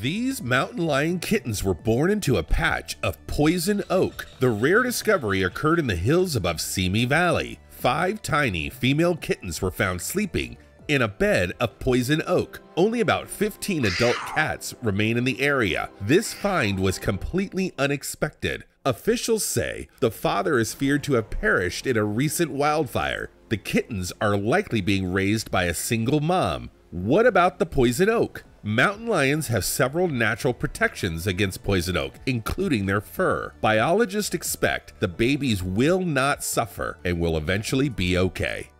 These mountain lion kittens were born into a patch of poison oak. The rare discovery occurred in the hills above Simi Valley. Five tiny female kittens were found sleeping in a bed of poison oak. Only about 15 adult cats remain in the area. This find was completely unexpected. Officials say the father is feared to have perished in a recent wildfire. The kittens are likely being raised by a single mom. What about the poison oak? Mountain lions have several natural protections against poison oak, including their fur. Biologists expect the babies will not suffer and will eventually be okay.